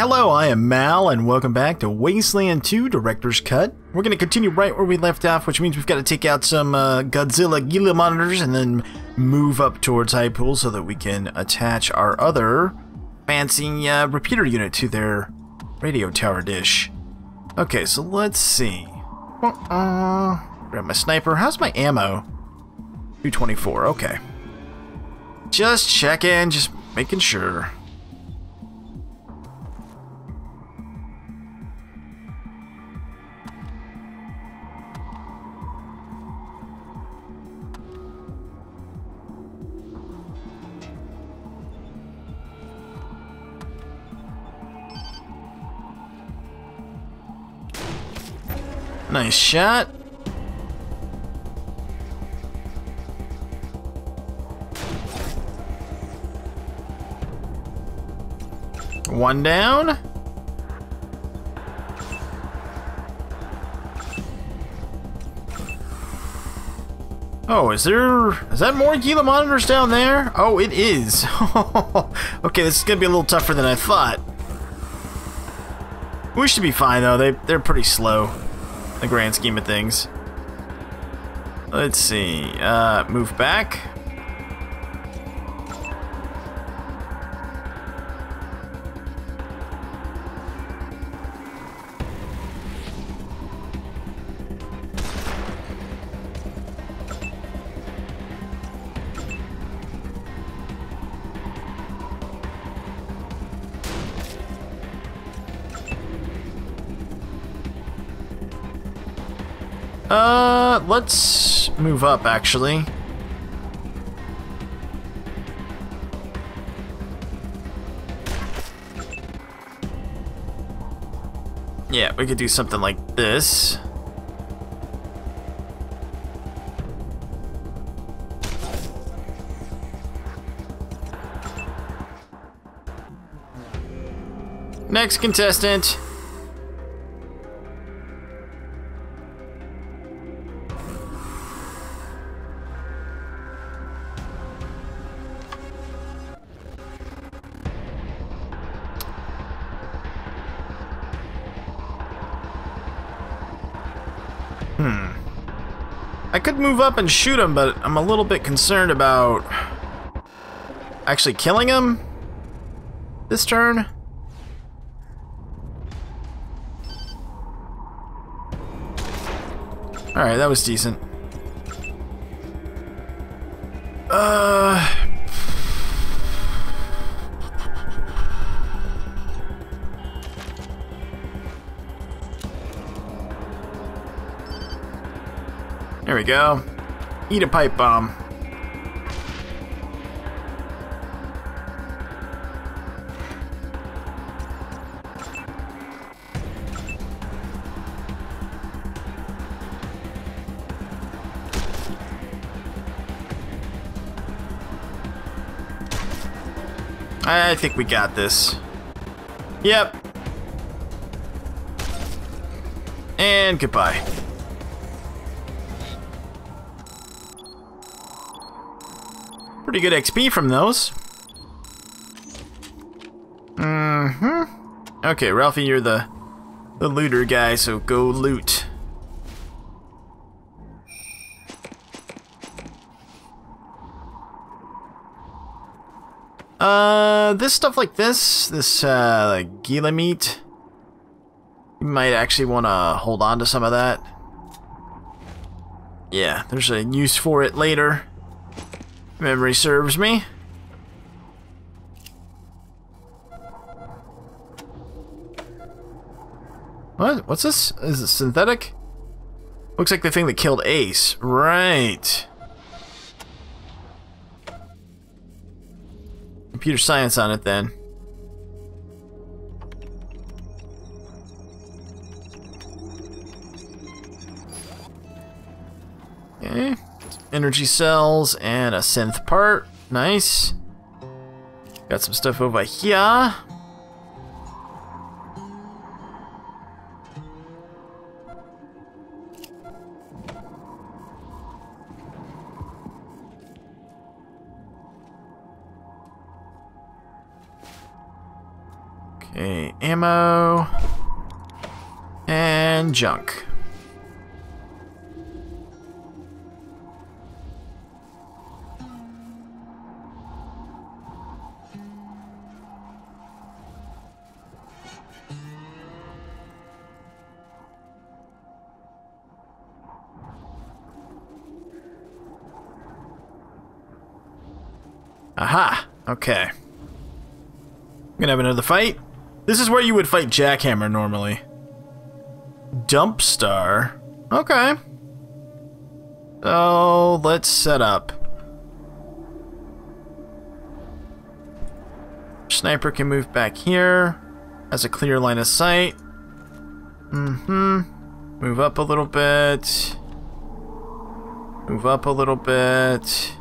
Hello, I am Mal, and welcome back to Wasteland 2 Director's Cut. We're going to continue right where we left off, which means we've got to take out some uh, Godzilla Gila monitors and then move up towards Highpool so that we can attach our other fancy uh, repeater unit to their radio tower dish. Okay, so let's see. Uh, grab my sniper. How's my ammo? 224, okay. Just checking, just making sure. Nice shot. One down. Oh, is there... Is that more Gila monitors down there? Oh, it is. okay, this is going to be a little tougher than I thought. We should be fine, though. They, they're pretty slow the grand scheme of things. Let's see. Uh, move back. Let's move up, actually. Yeah, we could do something like this. Next contestant. Move up and shoot him, but I'm a little bit concerned about actually killing him this turn. Alright, that was decent. Uh... we go. Eat a pipe bomb. I think we got this. Yep. And goodbye. Pretty good XP from those. Mm-hmm. Okay, Ralphie, you're the the looter guy, so go loot. Uh, this stuff like this, this, uh, like Gila meat, you might actually want to hold on to some of that. Yeah, there's a use for it later. Memory serves me. What? What's this? Is it synthetic? Looks like the thing that killed Ace. Right. Computer science on it then. Energy cells and a synth part. Nice. Got some stuff over here. Okay, ammo. And junk. Aha! Okay. Gonna have another fight. This is where you would fight Jackhammer normally. Dump Star. Okay. So, let's set up. Sniper can move back here. Has a clear line of sight. Mm-hmm. Move up a little bit. Move up a little bit.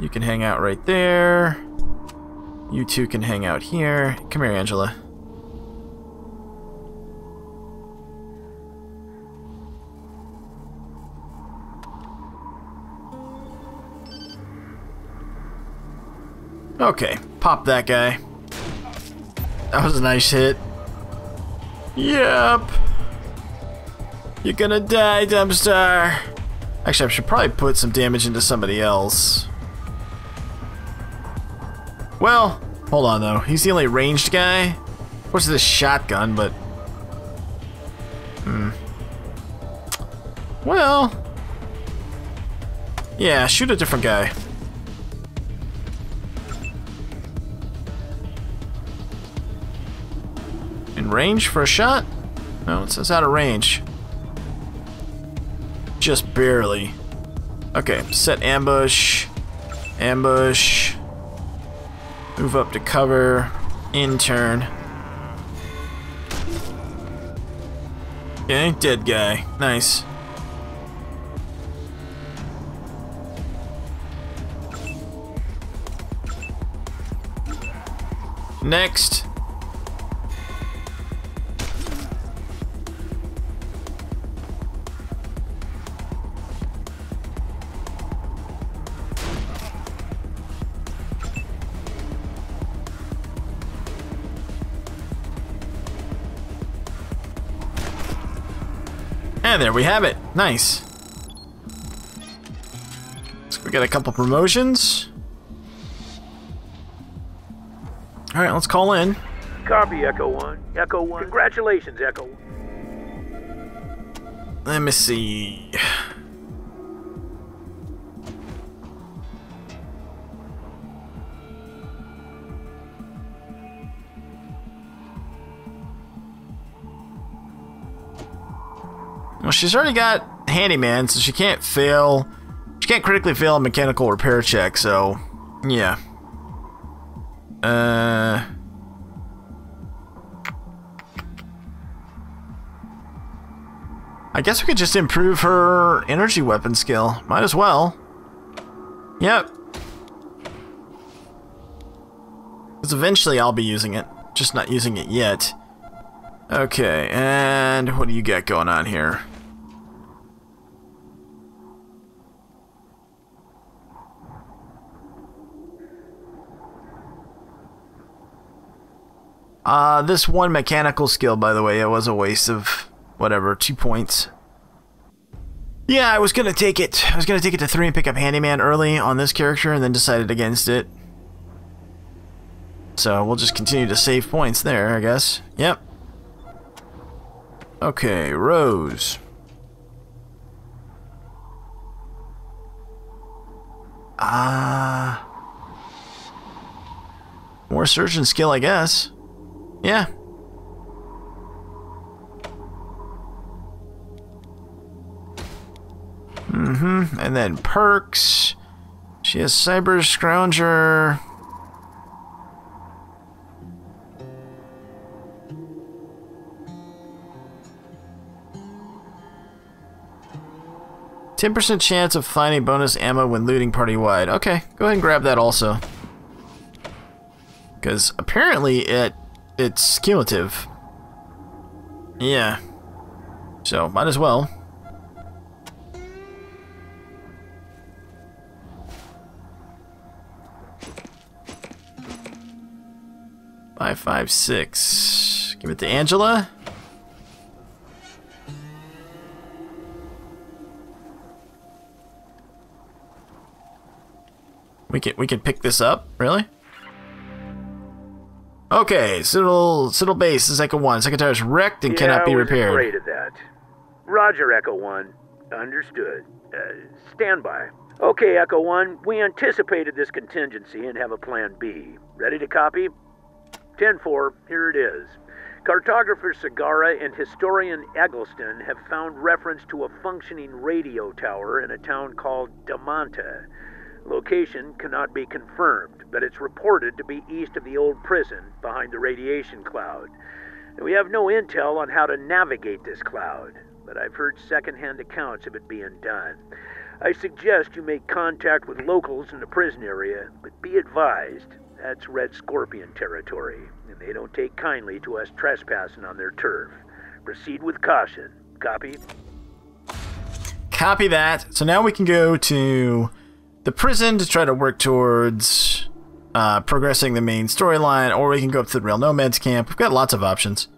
You can hang out right there. You two can hang out here. Come here, Angela. Okay, pop that guy. That was a nice hit. Yep. You're gonna die, Dumpstar. Actually, I should probably put some damage into somebody else. Well, hold on though. He's the only ranged guy. Of course, it's a shotgun, but... Hmm. Well... Yeah, shoot a different guy. In range for a shot? No, it says out of range. Just barely. Okay, set ambush. Ambush. Move up to cover. In turn. Okay, dead guy. Nice. Next. And there we have it. Nice. So we got a couple promotions. Alright, let's call in. Copy, Echo 1. Echo 1. Congratulations, Echo. Let me see. She's already got handyman, so she can't fail. She can't critically fail a mechanical repair check, so yeah. Uh. I guess we could just improve her energy weapon skill. Might as well. Yep. Because eventually I'll be using it. Just not using it yet. Okay, and what do you got going on here? Uh, this one mechanical skill, by the way, it was a waste of whatever, two points. Yeah, I was gonna take it. I was gonna take it to three and pick up Handyman early on this character, and then decided against it. So we'll just continue to save points there, I guess. Yep. Okay, Rose. Ah. Uh, more surgeon skill, I guess. Yeah. Mm-hmm. And then perks. She has Cyber Scrounger. Ten percent chance of finding bonus ammo when looting party wide. Okay, go ahead and grab that also. Because apparently it it's cumulative. Yeah. So, might as well. 556. Give it to Angela. We can we can pick this up, really? Okay, Citadel Citadel base is Echo One. Secretary is wrecked and yeah, cannot be repaired. afraid of that. Roger, Echo One. Understood. Uh, stand by. Okay, Echo One. We anticipated this contingency and have a plan B. Ready to copy? 10-4, here it is. Cartographer Sagara and historian Eggleston have found reference to a functioning radio tower in a town called Damonta. Location cannot be confirmed, but it's reported to be east of the old prison behind the radiation cloud. And we have no intel on how to navigate this cloud, but I've heard secondhand accounts of it being done. I suggest you make contact with locals in the prison area, but be advised that's Red Scorpion territory, and they don't take kindly to us trespassing on their turf. Proceed with caution. Copy? Copy that. So now we can go to the prison to try to work towards uh, progressing the main storyline, or we can go up to the Rail Nomads camp. We've got lots of options.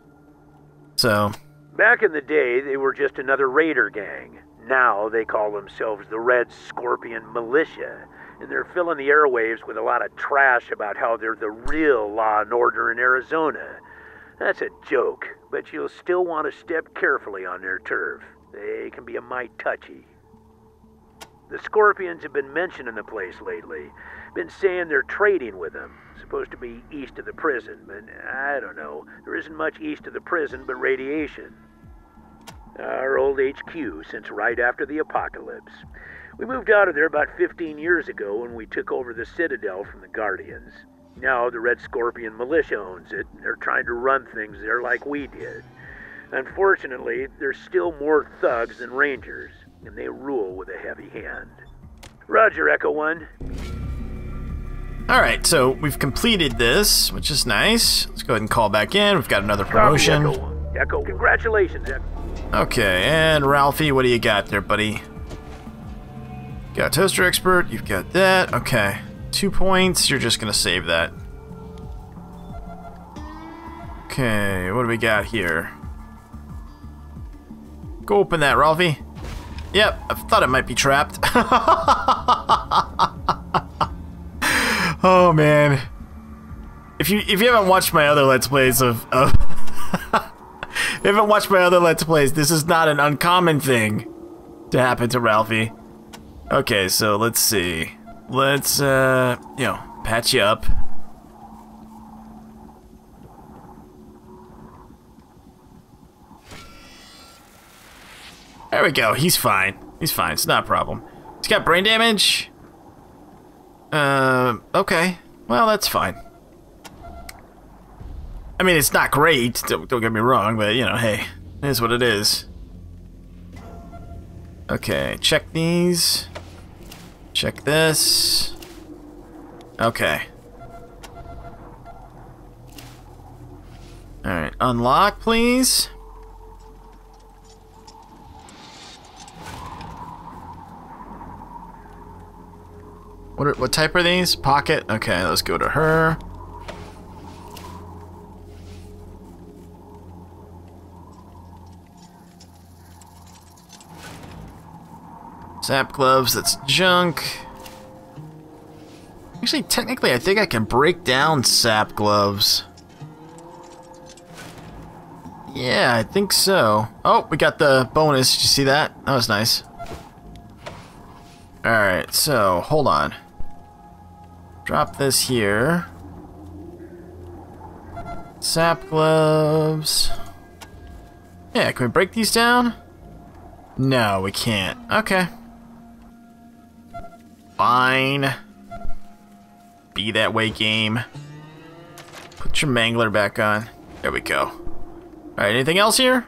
So, Back in the day, they were just another raider gang. Now they call themselves the Red Scorpion Militia, and they're filling the airwaves with a lot of trash about how they're the real law and order in Arizona. That's a joke, but you'll still want to step carefully on their turf. They can be a mite touchy. The Scorpions have been mentioning the place lately. Been saying they're trading with them. Supposed to be east of the prison, but I don't know. There isn't much east of the prison but radiation. Our old HQ since right after the apocalypse. We moved out of there about 15 years ago when we took over the Citadel from the Guardians. Now the Red Scorpion militia owns it, they're trying to run things there like we did. Unfortunately, there's still more thugs than rangers, and they rule with a heavy hand. Roger, Echo One. alright, so we've completed this, which is nice. Let's go ahead and call back in. We've got another Copy, promotion. Echo One. Echo, congratulations, Echo. Okay, and Ralphie, what do you got there, buddy? Got Toaster Expert, you've got that. Okay, two points, you're just gonna save that. Okay, what do we got here? Go open that, Ralphie. Yep, I thought it might be trapped. oh man. If you if you haven't watched my other Let's Plays of, of if you haven't watched my other Let's Plays, this is not an uncommon thing to happen to Ralphie. Okay, so let's see. Let's, uh, you know, patch you up. There we go. He's fine. He's fine. It's not a problem. He's got brain damage. Uh, okay. Well, that's fine. I mean, it's not great, don't, don't get me wrong, but, you know, hey, it is what it is. Okay, check these. Check this. Okay. Alright, unlock, please. What, are, what type are these? Pocket? Okay, let's go to her. Sap gloves, that's junk. Actually, technically, I think I can break down sap gloves. Yeah, I think so. Oh, we got the bonus. Did you see that? That was nice. Alright, so, hold on. Drop this here. Sap gloves. Yeah, can we break these down? No, we can't. Okay. Fine. Be that way, game. Put your mangler back on. There we go. Alright, anything else here?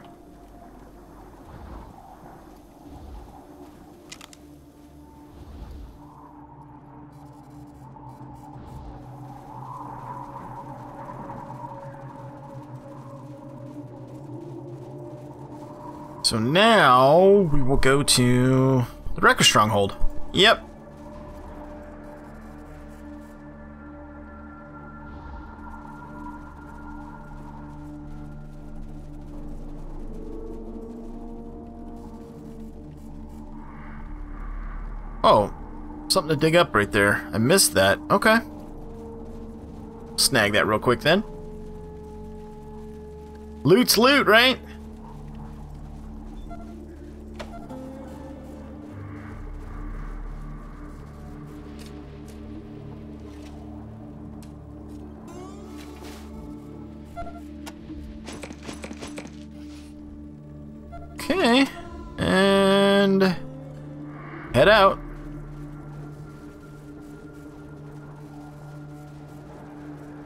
So now we will go to the Wrecker Stronghold. Yep. Oh, something to dig up right there. I missed that. Okay. Snag that real quick then. Loot's loot, right?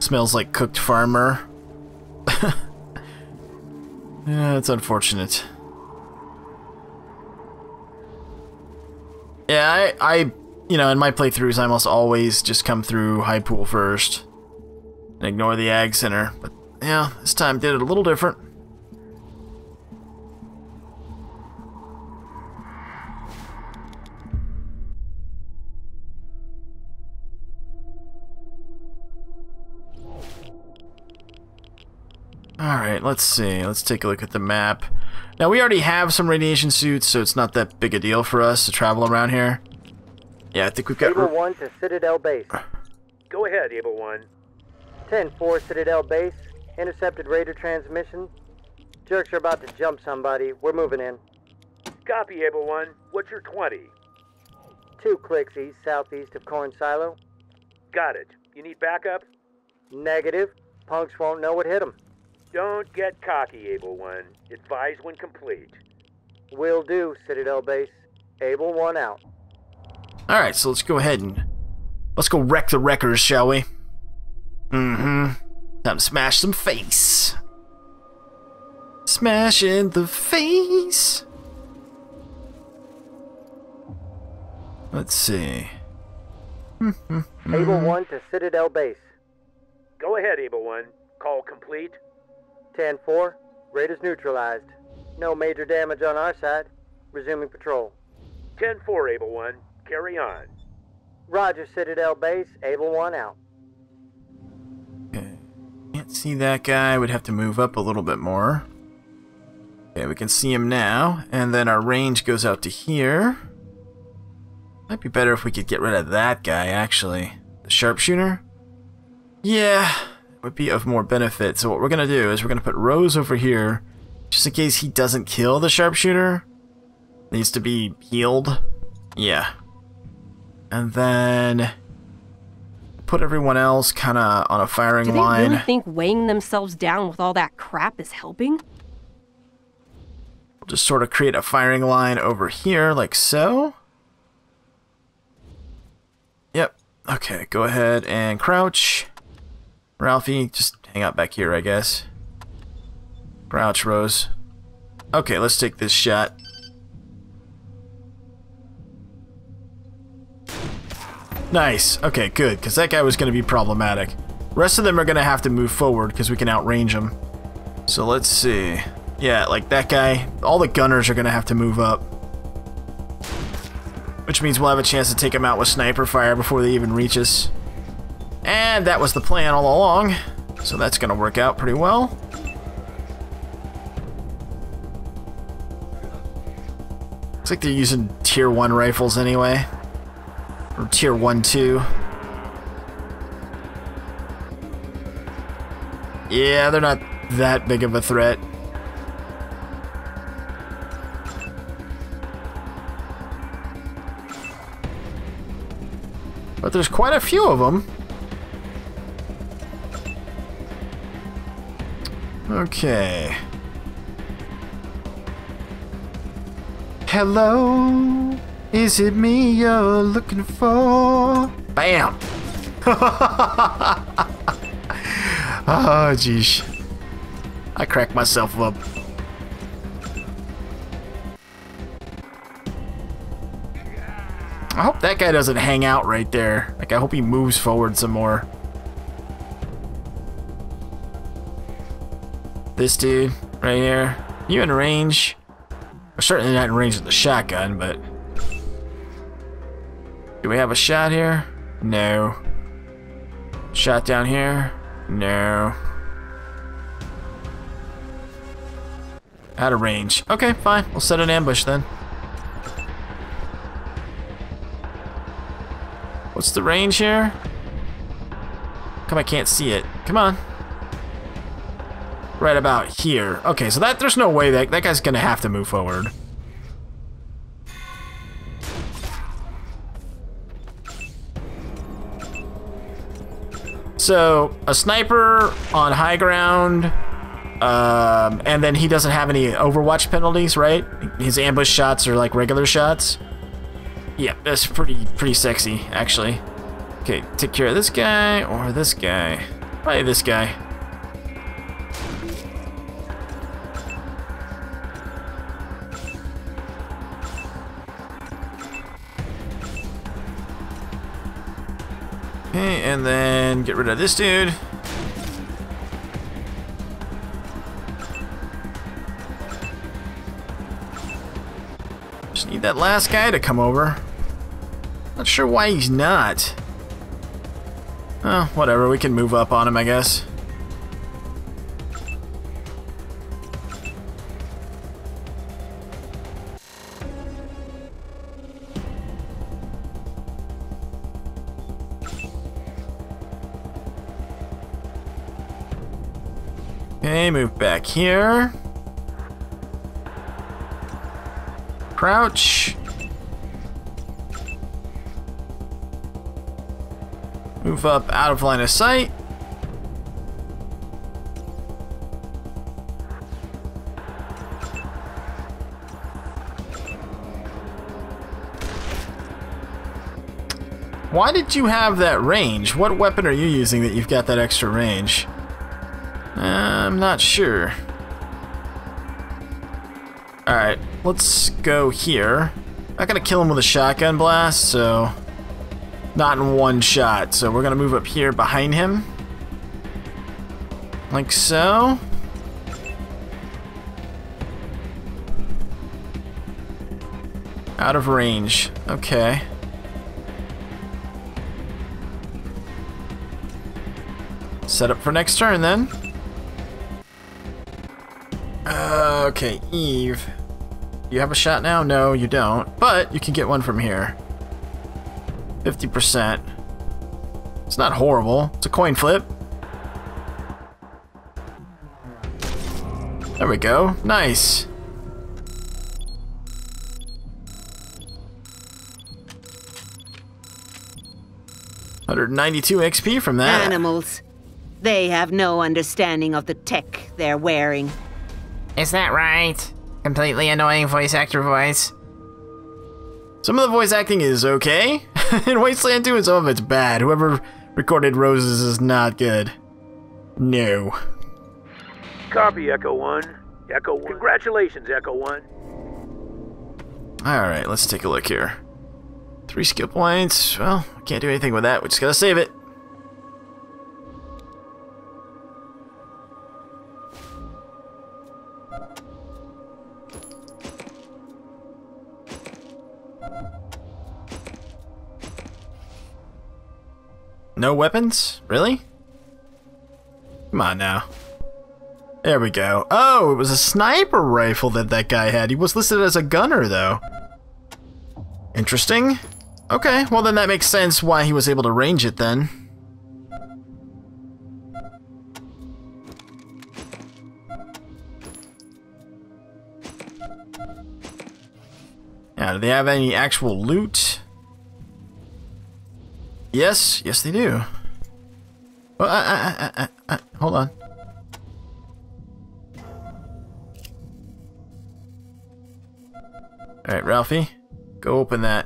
Smells like cooked farmer. yeah, it's unfortunate. Yeah, I, I, you know, in my playthroughs, I almost always just come through Highpool first and ignore the Ag Center. But yeah, this time did it a little different. Alright, let's see. Let's take a look at the map. Now, we already have some radiation suits, so it's not that big a deal for us to travel around here. Yeah, I think we've got... Able 1 to Citadel Base. Go ahead, Able 1. 10-4 Citadel Base. Intercepted Raider transmission. Jerks are about to jump somebody. We're moving in. Copy, Able 1. What's your 20? Two clicks east southeast of Corn Silo. Got it. You need backup? Negative. Punks won't know what hit them. Don't get cocky, Able One. Advise when complete. Will do, Citadel Base. Able One out. Alright, so let's go ahead and... Let's go wreck the wreckers, shall we? Mm-hmm. Time to smash some face. Smash in the face. Let's see. Able 1 to Citadel Base. Go ahead, Able One. Call complete. 10-4. Raiders neutralized. No major damage on our side. Resuming patrol. 10-4, Able One. Carry on. Roger, Citadel Base. Able 1 out. Okay. Can't see that guy. Would have to move up a little bit more. Okay, we can see him now. And then our range goes out to here. Might be better if we could get rid of that guy, actually. The sharpshooter? Yeah, would be of more benefit. So what we're going to do is we're going to put Rose over here, just in case he doesn't kill the sharpshooter. Needs to be healed. Yeah. And then put everyone else kind of on a firing line. Do they line. really think weighing themselves down with all that crap is helping? just sort of create a firing line over here, like so. Yep. Okay, go ahead and crouch. Ralphie, just hang out back here, I guess. Grouch Rose. Okay, let's take this shot. Nice. Okay, good, because that guy was going to be problematic. Rest of them are going to have to move forward because we can outrange them. So let's see. Yeah, like that guy, all the gunners are going to have to move up. Which means we'll have a chance to take them out with sniper fire before they even reach us. And that was the plan all along. So that's to work out pretty well. Looks like they're using tier 1 rifles anyway. Or tier 1 2. Yeah, they're not that big of a threat. But there's quite a few of them. Okay. Hello, is it me you're looking for? Bam! oh, jeez. I cracked myself up. I hope that guy doesn't hang out right there. Like, I hope he moves forward some more. This dude, right here. You in range? We're certainly not in range with the shotgun, but... Do we have a shot here? No. Shot down here? No. Out of range. Okay, fine. We'll set an ambush then. What's the range here? Come, I can't see it. Come on. Right about here. Okay, so that there's no way that that guy's gonna have to move forward. So a sniper on high ground, um, and then he doesn't have any Overwatch penalties, right? His ambush shots are like regular shots. Yeah, that's pretty pretty sexy, actually. Okay, take care of this guy or this guy. Probably this guy. Then get rid of this dude. Just need that last guy to come over. Not sure why he's not. Oh, whatever, we can move up on him, I guess. Back here. Crouch. Move up out of line of sight. Why did you have that range? What weapon are you using that you've got that extra range? I'm not sure. Alright, let's go here. Not gonna kill him with a shotgun blast, so... Not in one shot, so we're gonna move up here behind him. Like so. Out of range. Okay. Set up for next turn then. Okay, Eve. You have a shot now? No, you don't. But you can get one from here. 50%. It's not horrible. It's a coin flip. There we go. Nice. Hundred ninety-two XP from that. Animals. They have no understanding of the tech they're wearing. Is that right? Completely annoying voice actor voice. Some of the voice acting is okay. In Wasteland 2 and some of it's bad. Whoever recorded Roses is not good. No. Copy, Echo 1. Echo 1. Congratulations, Echo 1. Alright, let's take a look here. Three skill points. Well, can't do anything with that. We just gotta save it. No weapons? Really? Come on now. There we go. Oh, it was a sniper rifle that that guy had. He was listed as a gunner, though. Interesting. Okay, well then that makes sense why he was able to range it then. Now, do they have any actual loot? Yes, yes they do. Well, uh, uh, uh, uh, hold on. Alright, Ralphie. Go open that.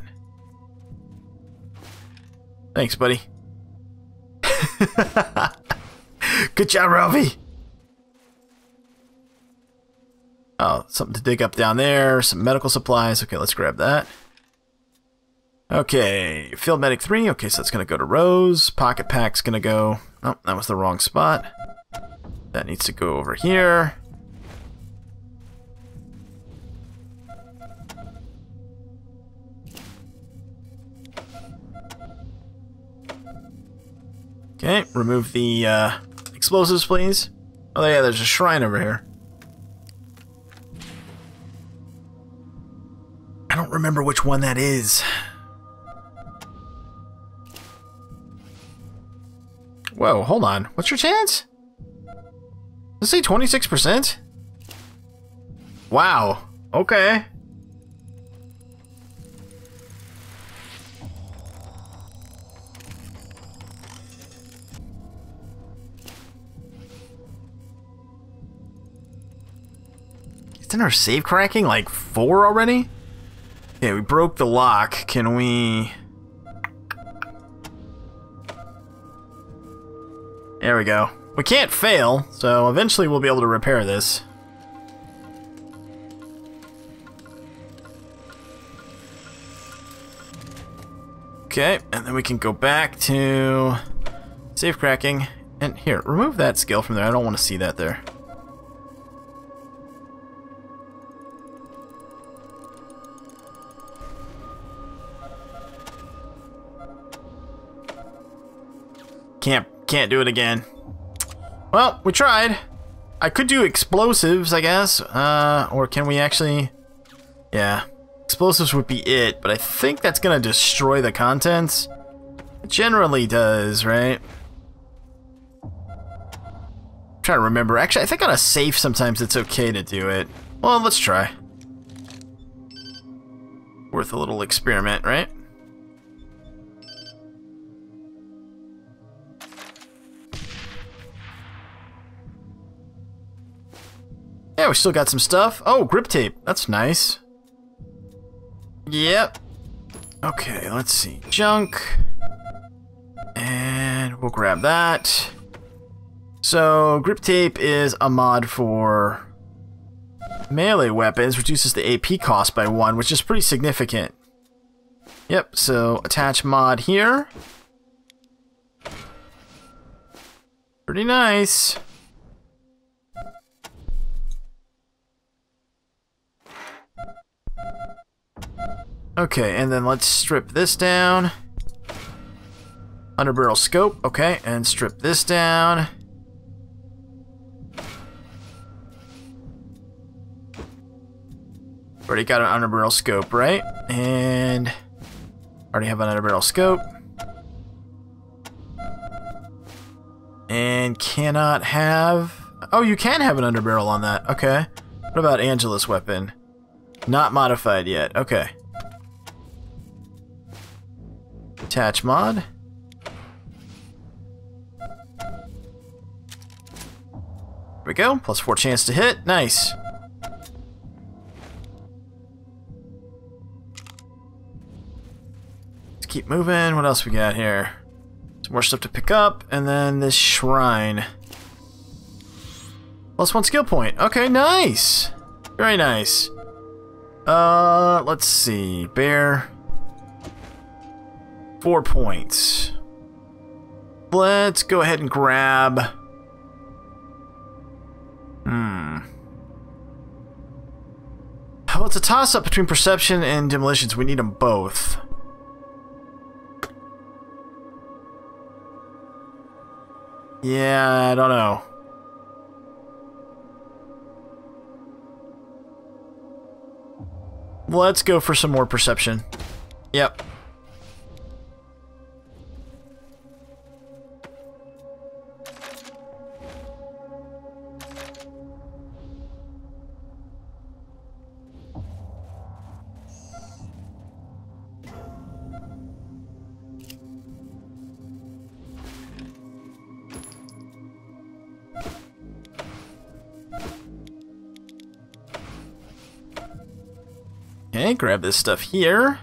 Thanks, buddy. Good job, Ralphie! Oh, something to dig up down there. Some medical supplies. Okay, let's grab that. Okay, Field Medic 3. Okay, so that's going to go to Rose. Pocket Pack's going to go... Oh, that was the wrong spot. That needs to go over here. Okay, remove the uh, explosives, please. Oh yeah, there's a shrine over here. I don't remember which one that is. Whoa, hold on. What's your chance? It say 26%? Wow. Okay. Isn't our save cracking like four already? Okay, we broke the lock. Can we... There we go. We can't fail, so eventually we'll be able to repair this. Okay, and then we can go back to safe cracking. And here, remove that skill from there. I don't want to see that there. Can't can't do it again. Well, we tried. I could do explosives, I guess. Uh, or can we actually... Yeah. Explosives would be it, but I think that's gonna destroy the contents. It generally does, right? I'm trying to remember. Actually, I think on a safe sometimes it's okay to do it. Well, let's try. Worth a little experiment, right? Yeah, we still got some stuff. Oh, grip tape. That's nice. Yep. Okay, let's see. Junk. And we'll grab that. So, grip tape is a mod for melee weapons. Reduces the AP cost by one, which is pretty significant. Yep, so attach mod here. Pretty nice. Okay, and then let's strip this down. Underbarrel scope, okay, and strip this down. Already got an underbarrel scope, right? And already have an underbarrel scope. And cannot have... Oh, you can have an underbarrel on that. Okay. What about Angela's weapon? Not modified yet. Okay. Attach mod. There we go. Plus four chance to hit. Nice. Let's keep moving. What else we got here? Some more stuff to pick up. And then this shrine. Plus one skill point. Okay, nice. Very nice. Uh, let's see. Bear. Four points. Let's go ahead and grab... Hmm. Well, it's a toss-up between perception and demolitions. We need them both. Yeah, I don't know. Let's go for some more perception. Yep. Okay, grab this stuff here.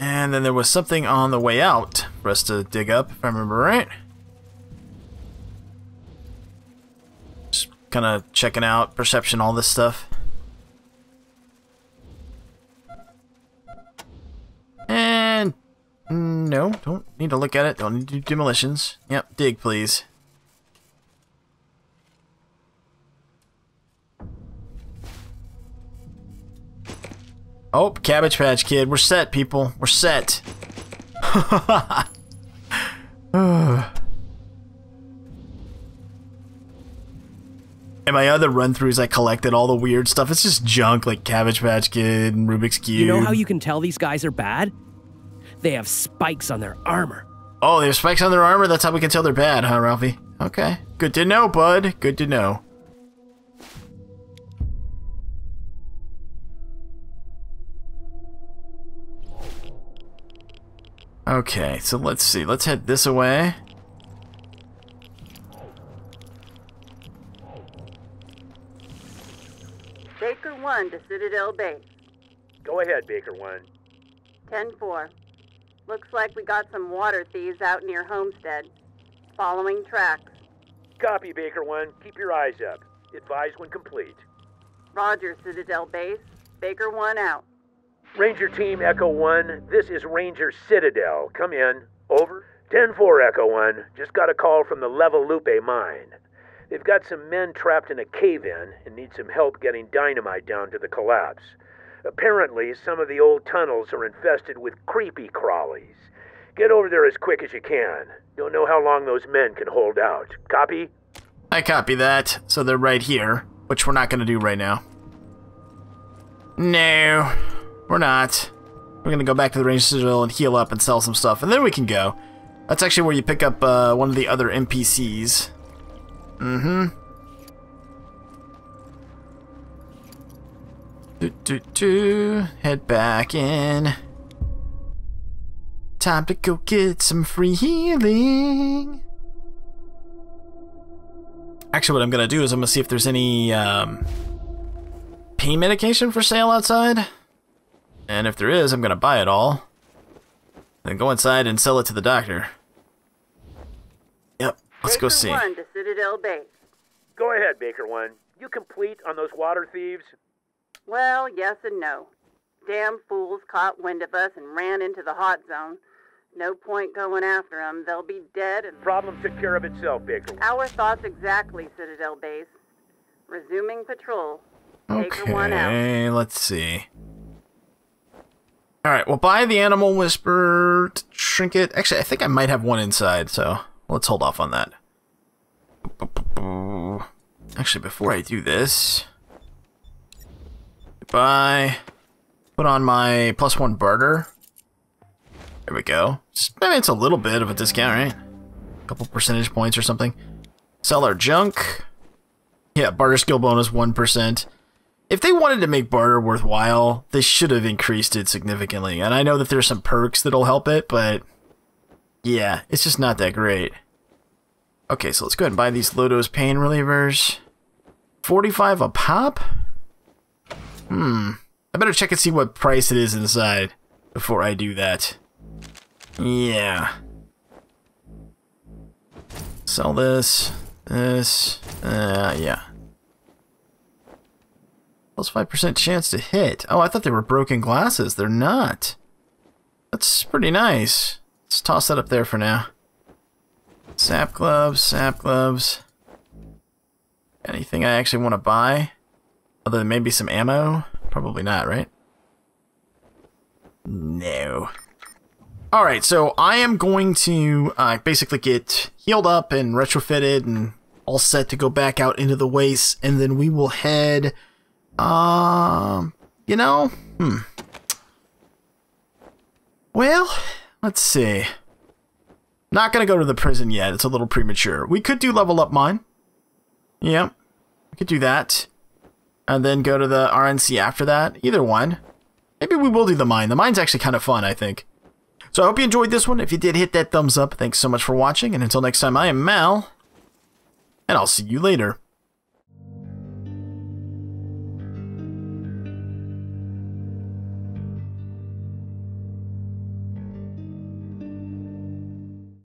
And then there was something on the way out for us to dig up, if I remember right. Just kind of checking out perception, all this stuff. Need to look at it. Don't need to do demolitions. Yep, dig, please. Oh, Cabbage Patch Kid. We're set, people. We're set. And my other run-throughs, I collected all the weird stuff. It's just junk like Cabbage Patch Kid and Rubik's Cube. You know how you can tell these guys are bad? They have spikes on their armor. Oh, they have spikes on their armor? That's how we can tell they're bad, huh, Ralphie? Okay. Good to know, bud. Good to know. Okay, so let's see. Let's head this away. Baker 1 to Citadel Base. Go ahead, Baker 1. 10-4. Looks like we got some water thieves out near Homestead. Following tracks. Copy, Baker 1. Keep your eyes up. Advise when complete. Roger, Citadel Base. Baker 1 out. Ranger Team Echo 1, this is Ranger Citadel. Come in. Over. 10-4, Echo 1. Just got a call from the Level Lupe mine. They've got some men trapped in a cave-in and need some help getting dynamite down to the collapse. Apparently, some of the old tunnels are infested with creepy crawlies. Get over there as quick as you can. Don't know how long those men can hold out. Copy? I copy that. So they're right here, which we're not going to do right now. No, we're not. We're going to go back to the Ranger Citadel and heal up and sell some stuff, and then we can go. That's actually where you pick up uh, one of the other NPCs. Mm-hmm. Do, do, do. Head back in. Time to go get some free healing. Actually, what I'm gonna do is I'm gonna see if there's any um, pain medication for sale outside. And if there is, I'm gonna buy it all. Then go inside and sell it to the doctor. Yep, let's go see. 1 to Citadel Base. Go ahead, Baker 1. You complete on those water thieves? Well, yes and no. Damn fools caught wind of us and ran into the hot zone. No point going after 'em. They'll be dead and... Problem took care of itself, Baker. Our thoughts exactly, Citadel Base. Resuming patrol. Baker 1 out. Okay, let's see. Alright, well, buy the Animal Whisper trinket. Actually, I think I might have one inside, so let's hold off on that. Actually, before I do this, buy, put on my plus one barter. There we go. I mean, it's a little bit of a discount, right? A couple percentage points or something. Sell our junk. Yeah, barter skill bonus 1%. If they wanted to make barter worthwhile, they should have increased it significantly. And I know that there's some perks that'll help it, but yeah, it's just not that great. Okay, so let's go ahead and buy these Lodo's pain relievers. 45 a pop? Hmm. I better check and see what price it is inside before I do that. Yeah. Sell this, this, uh, yeah. Plus 5% chance to hit. Oh, I thought they were broken glasses. They're not. That's pretty nice. Let's toss that up there for now. Sap gloves, sap gloves. Anything I actually want to buy? Other than maybe some ammo? Probably not, right? No. Alright, so I am going to uh, basically get healed up and retrofitted and all set to go back out into the waste, and then we will head um, you know, hmm. Well, let's see. Not gonna go to the prison yet. It's a little premature. We could do level up mine. Yep, we could do that, and then go to the RNC after that. Either one. Maybe we will do the mine. The mine's actually kind of fun, I think. So I hope you enjoyed this one. If you did, hit that thumbs up. Thanks so much for watching, and until next time, I am Mal, and I'll see you later.